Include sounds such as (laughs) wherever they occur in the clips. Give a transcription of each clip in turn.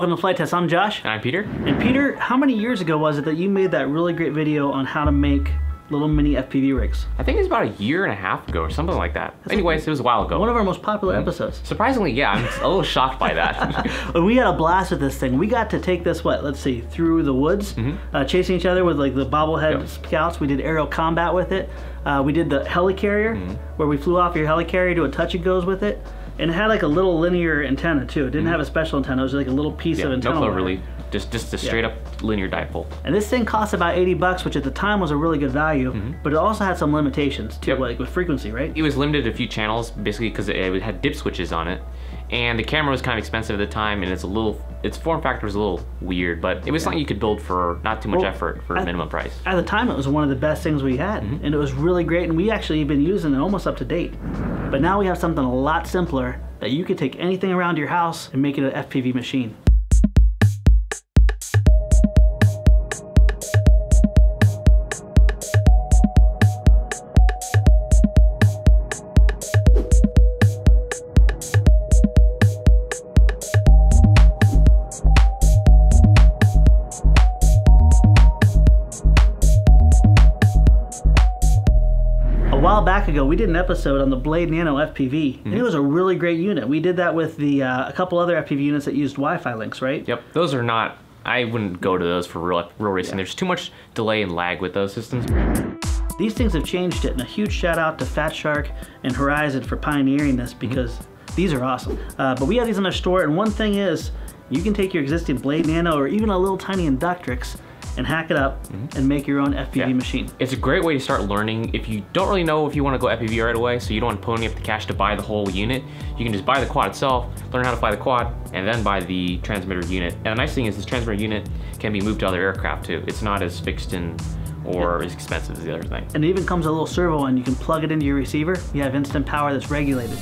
welcome to Flite Test. I'm Josh. And I'm Peter. And Peter, how many years ago was it that you made that really great video on how to make little mini FPV rigs? I think it was about a year and a half ago or something like that. That's Anyways, like it was a while ago. One of our most popular episodes. Surprisingly, yeah, I'm a little shocked by that. (laughs) (laughs) we had a blast with this thing. We got to take this, what, let's see, through the woods, uh, chasing each other with like the bobblehead Yep. scouts. We did aerial combat with it. Uh, we did the helicarrier, where we flew off your helicarrier, to a touch and goes with it. And it had like a little linear antenna too. It didn't have a special antenna. It was like a little piece yeah, of no antenna. wire. leaf. Just, just a straight up linear dipole. And this thing cost about 80 bucks, which at the time was a really good value, but it also had some limitations too, Yep. like with frequency, right? It was limited to a few channels, basically because it, it had dip switches on it. And the camera was kind of expensive at the time, and it's a little, its form factor was a little weird, but it was something you could build for not too much Well, effort for I- a minimum price. At the time, it was one of the best things we had, Mm-hmm. and it was really great, and we actually been using it almost up to date. But now we have something a lot simpler that you can take anything around your house and make it an FPV machine. Ago, we did an episode on the Blade Nano FPV, Mm-hmm. and it was a really great unit. We did that with the uh, a couple other FPV units that used Wi-Fi links, right? Yep, those are not, I wouldn't go to those for real, real racing. There's too much delay and lag with those systems. These things have changed it, and a huge shout out to Fat Shark and Horizon for pioneering this because these are awesome. Uh, but we have these in our store, and one thing is, you can take your existing Blade Nano or even a little tiny Inductrix and hack it up mm-hmm. and make your own FPV Yeah. machine. It's a great way to start learning if you don't really know if you want to go FPV right away, so you don't want to pony up the cash to buy the whole unit. You can just buy the quad itself, learn how to fly the quad, and then buy the transmitter unit. And the nice thing is this transmitter unit can be moved to other aircraft too. It's not as fixed in or as expensive as the other thing. And it even comes with a little servo, and you can plug it into your receiver. You have instant power that's regulated.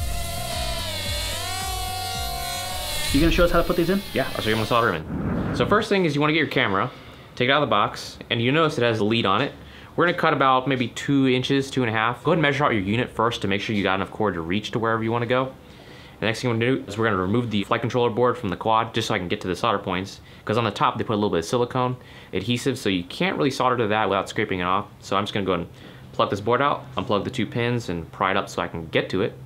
You gonna show us how to put these in? Yeah, I'll show you how to solder them in. So first thing is you want to get your camera, take it out of the box, and you notice it has a lead on it. We're gonna cut about maybe two inches, two and a half. Go ahead and measure out your unit first to make sure you got enough cord to reach to wherever you want to go. The next thing we're gonna do is we're gonna remove the flight controller board from the quad just so I can get to the solder points. Because on the top they put a little bit of silicone adhesive, so you can't really solder to that without scraping it off. So I'm just gonna go and plug this board out, unplug the two pins, and pry it up so I can get to it.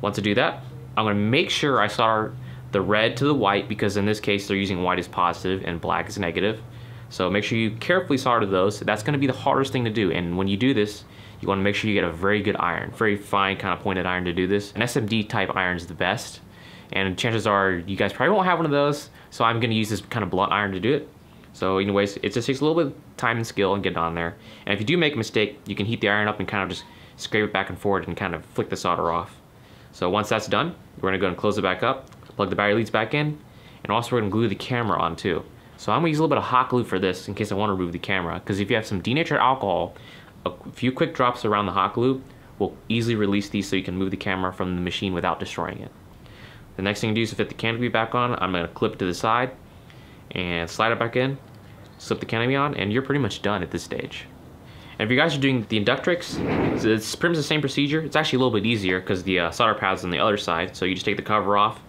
Once I do that, I'm gonna make sure I solder the red to the white because in this case they're using white as positive and black as negative. So make sure you carefully solder those. That's gonna be the hardest thing to do. And when you do this, you wanna make sure you get a very good iron, very fine kind of pointed iron to do this. An SMD type iron is the best. And chances are you guys probably won't have one of those. So I'm gonna use this kind of blunt iron to do it. So anyways, it just takes a little bit of time and skill and get on there. And if you do make a mistake, you can heat the iron up and kind of just scrape it back and forth and kind of flick the solder off. So once that's done, we're gonna go and close it back up, plug the battery leads back in, and also we're gonna glue the camera on too. So I'm gonna use a little bit of hot glue for this in case I wanna remove the camera, because if you have some denatured alcohol, a few quick drops around the hot glue will easily release these so you can move the camera from the machine without destroying it. The next thing to do is to fit the canopy back on. I'm gonna clip it to the side and slide it back in, slip the canopy on, and you're pretty much done at this stage. And if you guys are doing the Inductrix, it's pretty much the same procedure. It's actually a little bit easier because the uh, solder pad's on the other side. So you just take the cover off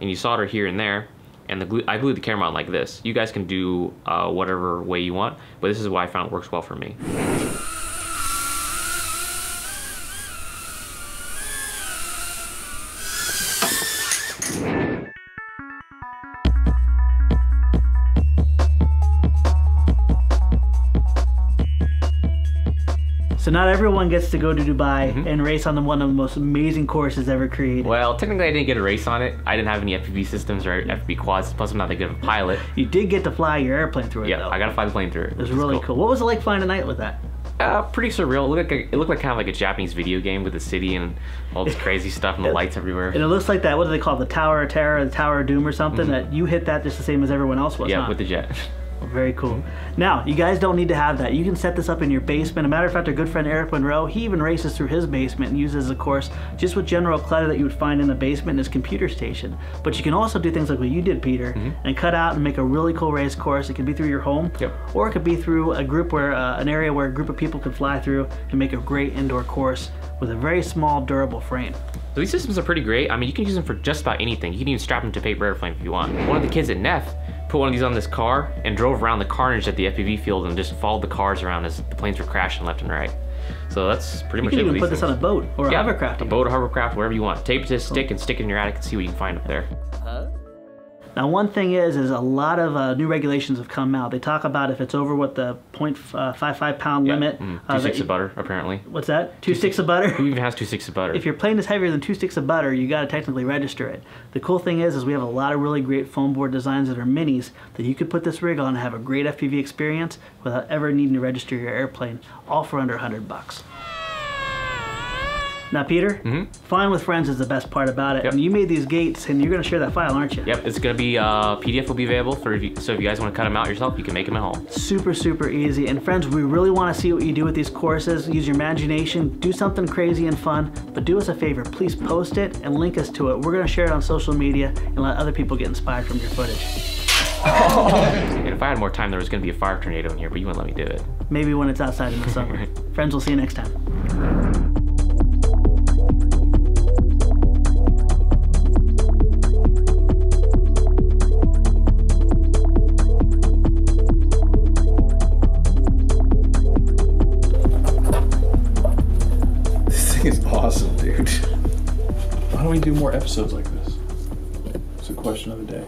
and you solder here and there. And the glue, I glued the camera on like this. You guys can do uh, whatever way you want, but this is why I found it works well for me. So not everyone gets to go to Dubai Mm-hmm. and race on the, one of the most amazing courses ever created. Well, technically I didn't get a race on it. I didn't have any FPV systems or FPV quads, plus I'm not that good of a pilot. You did get to fly your airplane through it Yeah, though. I gotta fly the plane through it. it was really cool. What was it like flying a night with that? Uh, pretty surreal. It looked, like it looked like kind of like a Japanese video game with the city and all this crazy (laughs) stuff and the lights everywhere. And it looks like that. What do they call it? the Tower of Terror, the Tower of Doom, or something? That you hit that just the same as everyone else was. Yeah, huh? with the jet. (laughs) Very cool. Now, you guys don't need to have that. You can set this up in your basement. A matter of fact, our good friend Eric Monroe, he even races through his basement and uses the course just with general clutter that you would find in the basement in his computer station. But you can also do things like what you did, Peter, and cut out and make a really cool race course. It could be through your home, Yep. or it could be through a group where uh, an area where a group of people could fly through and make a great indoor course with a very small, durable frame. So these systems are pretty great. I mean, you can use them for just about anything. You can even strap them to paper airplane if you want. One of the kids at Neff put one of these on this car and drove around the carnage at the FPV field and just followed the cars around as the planes were crashing left and right. So that's pretty You much can it even with put these this on a boat or a hovercraft. a boat, a hovercraft, wherever you want. Tape it to a stick and stick it in your attic and see what you can find up there. Now, one thing is, is a lot of uh, new regulations have come out. They talk about if it's over what the 0.55 pound limit. Mm, uh, two sticks of butter, apparently. What's that? Two sticks of butter. Who even has two sticks of butter? If your plane is heavier than two sticks of butter, you got to technically register it. The cool thing is, is we have a lot of really great foam board designs that are minis that you could put this rig on and have a great FPV experience without ever needing to register your airplane, all for under 100 bucks. Now, Peter, flying with friends is the best part about it. Yep. And you made these gates, and you're going to share that file, aren't you? Yep, it's gonna be uh, PDF will be available for you, so if you guys want to cut them out yourself, you can make them at home. super super easy and friends we really want to see what you do with these courses use your imagination do something crazy and fun but do us a favor please post it and link us to it we're going to share it on social media and let other people get inspired from your footage (laughs) And if I had more time, there was gonna be a fire tornado in here, but you wouldn't let me do it. maybe when it's outside in the summer (laughs) friends we'll see you next time we do more episodes like this? It's a question of the day.